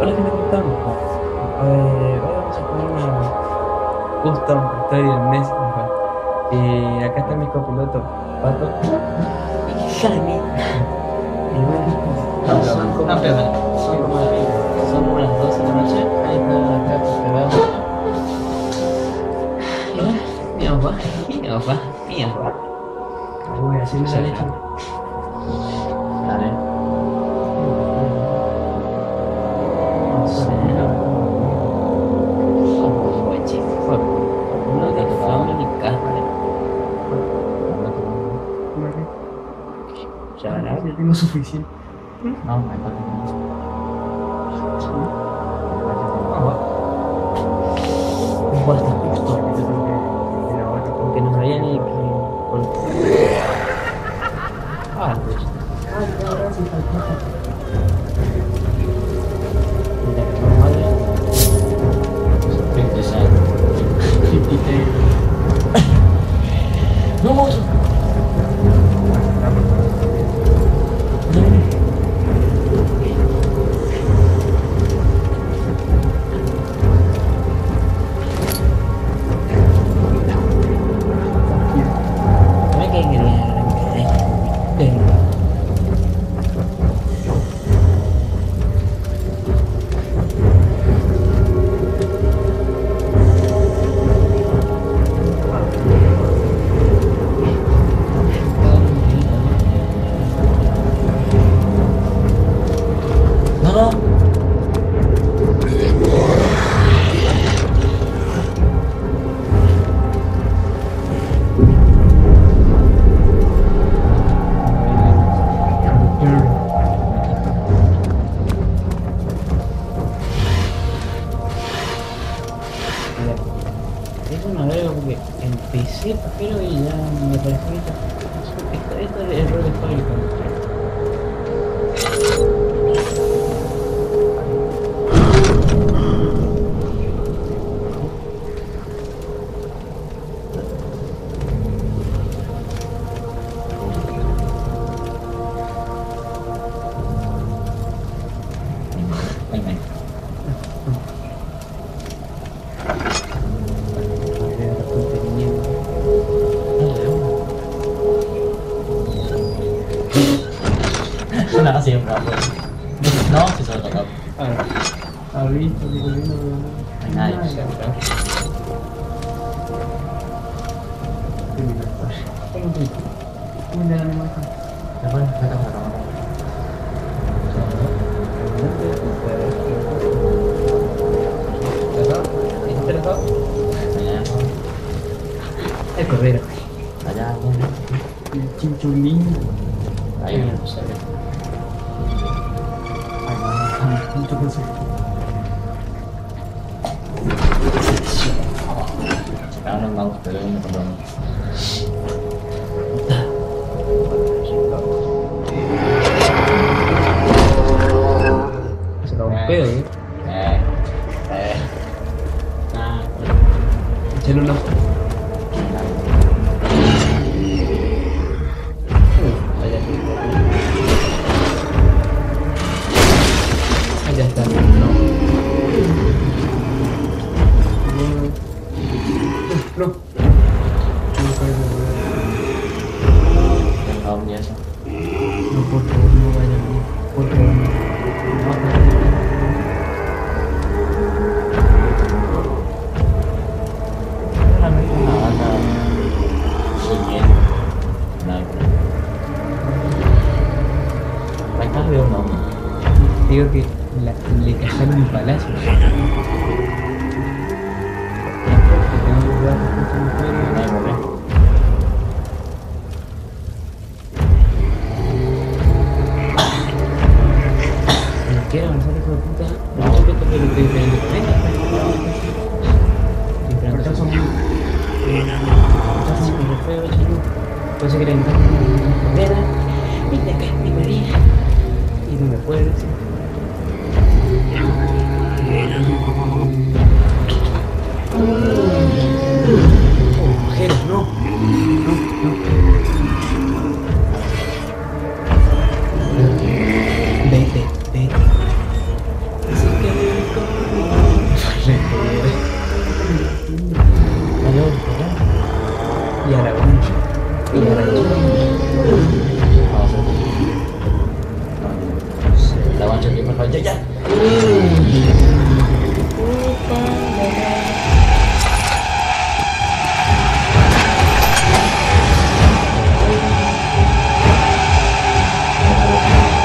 Hola gente, ¿cómo están? Eh, hoy vamos a poner una custom historia NES mejor. Y acá está mi copiloto, Pato. Y bueno, son como, No, pero bueno. son como, son como las 12 de la noche. Ahí está acá esperando. Y bueno, mi papá, mi papá, mi papá. Voy a hacerme la leche. Dale. Tengo suficiente. No, me falta esto, esto es error visto, digo, viendo, No hay nadie. ¿Cómo le dan la imagen? Después, me toca la cámara. Allá, El cordero. Nada. Acá veo un ovni. Digo que la, le cazaron un palacio. Ya, ya.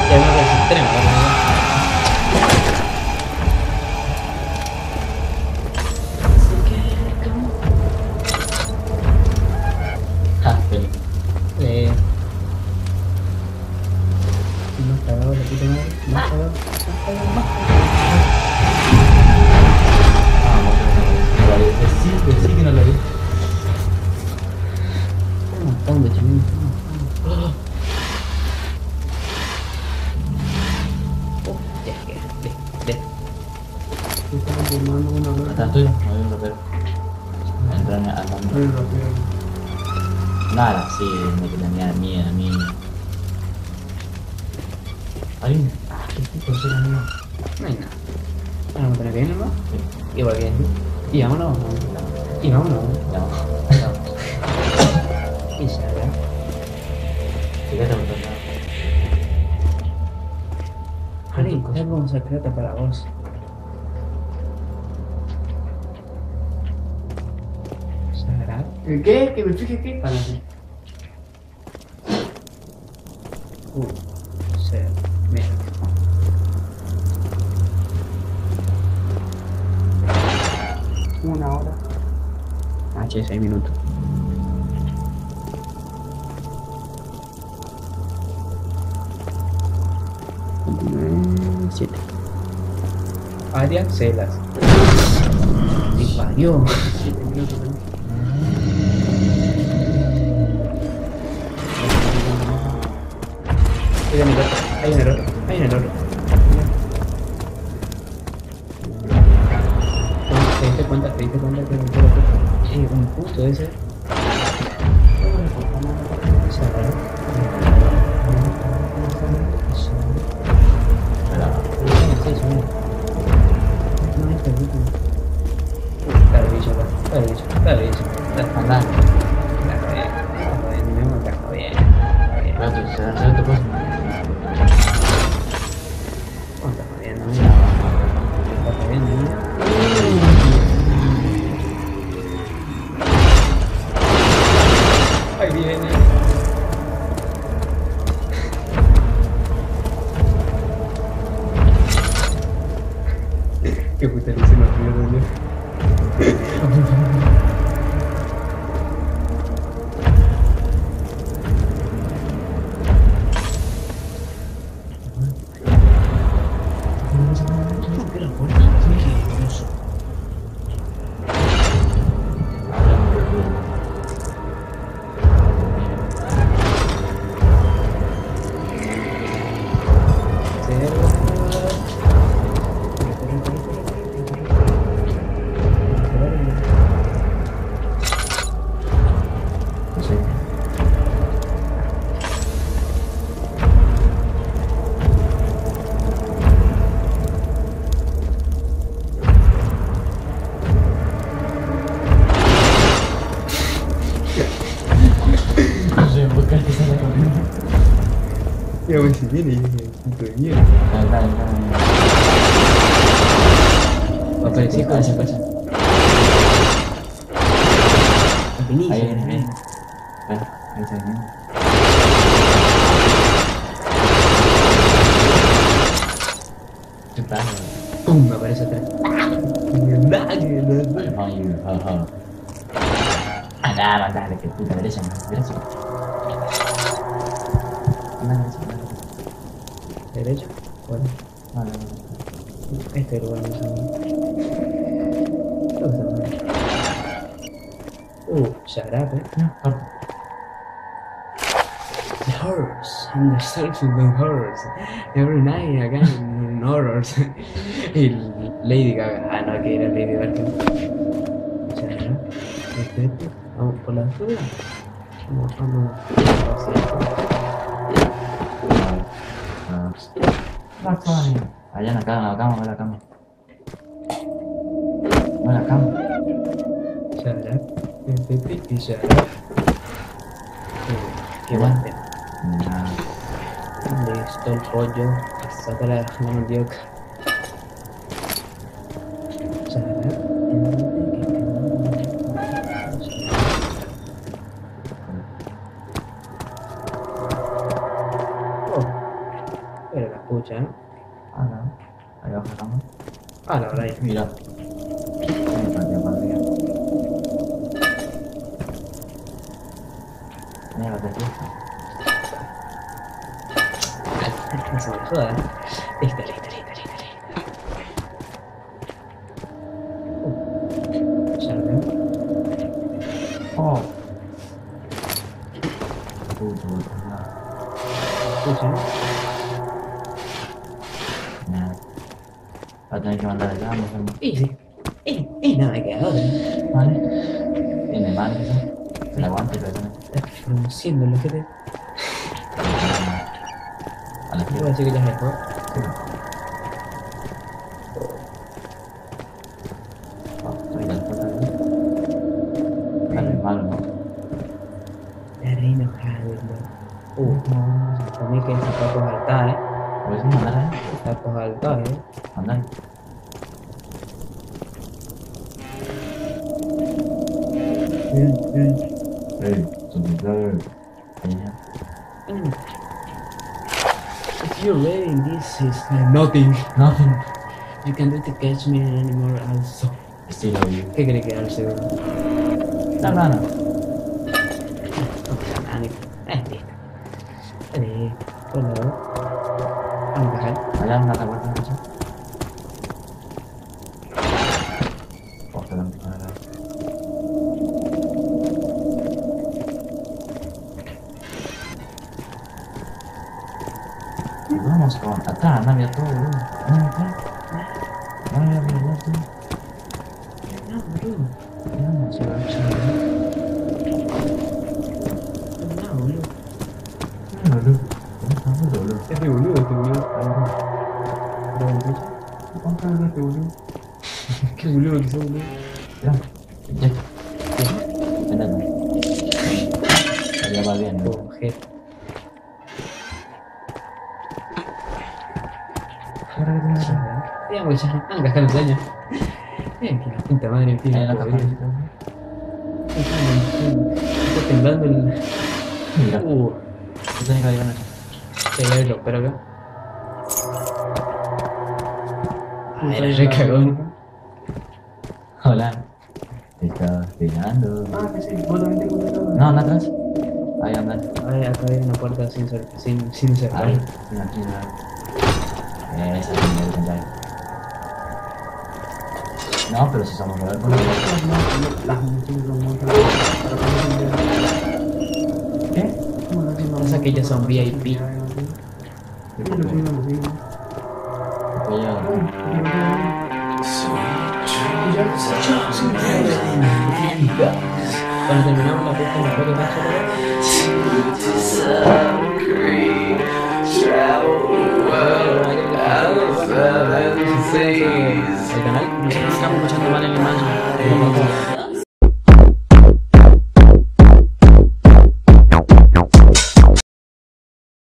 Ya no ¿verdad? Ah, feliz. Eh. No. Ah. Oh, ¿Está Nada, sí, me tenía miedo, miedo. Hay tipo será mío. No hay nada. Ahora no tenés nomás. Igual que Y vámonos. Y vámonos. No, Y ya, ya. fíjate un torneo. Honey, tengo un secreto para vos. ¿Sagrado? ¿Qué? ¿Que me fije qué? Para mí. Uh, se Una hora. Ah, che, seis minutos. Mm, Siete. Área celas. Y parió. Siete minutos también. Hay un error, hay un error, hay un error. Puerta? Eh, un puto ese. Viene. Ya voy si viene y dije, puto de mierda. Dale, dale, dale. Va a aparecer con esa cosa. Ahí viene, viene. Espera, ahí está viniendo. ¿Qué tal? ¡Pum! Me aparece atrás. Ay, ajá. Anda, mandale, que puta derecha, no, derecha. Anda, derecha, anda, derecha. Bueno, Vale, vale. este lugar no sé. Creo que está bien. Uh. No, corta. The horrors. I'm the searching the horrors. Every night again in horrors. y Lady Gaga. Ah, no, que era Lady Gaga. Este, este. Vamos por la duda. Vamos, vamos. Allá en la cama, en la cama, en la cama. En la cama. Shut up. Qué bueno. Nah. Listo el pollo. Saca la, la mandioca. Pero la escucha, ¿no? Ah, no. Ahí baja la mano. Ah, la verdad, Mira. Mira, te fiesta. no se me joda. ¿eh? Listo, listo, listo, listo, listo. Uh, ya lo veo. Oh. Puto, puto, nada. Va a tener que mandar allá, no sé más. Y sí. Y, y nada que ahora. Vale. Tiene mal, quizás. Se la aguanta y lo tiene. Estás lo que te. A la Voy a izquierda. decir que ya es mejor. Sí. Oh, Dale, malo, ¿no? Está enojado, ¿no? Uh, para mí que está por alta, ¿eh? A ver si mandar ahí. Está por alta, ¿eh? Mandar. Bien, bien. Hey, subscribe. Ahí ya. Mm. If you're ready, this is uh, nothing. Nothing. You can do to catch me anymore also. Still love you. ¿Qué cree que darse uno? La mano. No Vamos con atrás, Navia, todo, boludo. Navia, atrás. Navia, boludo, tú. No, boludo. Vamos, Se va, se va. No, boludo. boludo. ¿Dónde está, boludo? Este boludo, este boludo. ¿Cuánto es este boludo? Qué boludo que sos, boludo. Ya. Ya. Espérate. Ya va bien, ¿no? Oh, gente. Digamos que ya han gastado los años. Eh, que la puta madre Ahí tiene en la podrido. caja. Está temblando el. Mira. Uh, Tú tenés que ir a la se ve lo pero acá. Ah, era re cagón. Hola. Te estaba esperando. Ah, que sí, vos también te conectas. No, anda atrás. Ahí anda. Ay, acá hay una puerta sin, cer- sin, sin cerrar. Ahí. Sí, ahí. Esa es la legendaria. No, pero si somos rebeldes. Las montañas, las montañas. ¿Qué? Pasa que ellas son VIP. Sí, lo sigo, lo sigo. Oye, Cuando terminamos la puesta en la foto más el canal. Estamos escuchando mal en la imagen.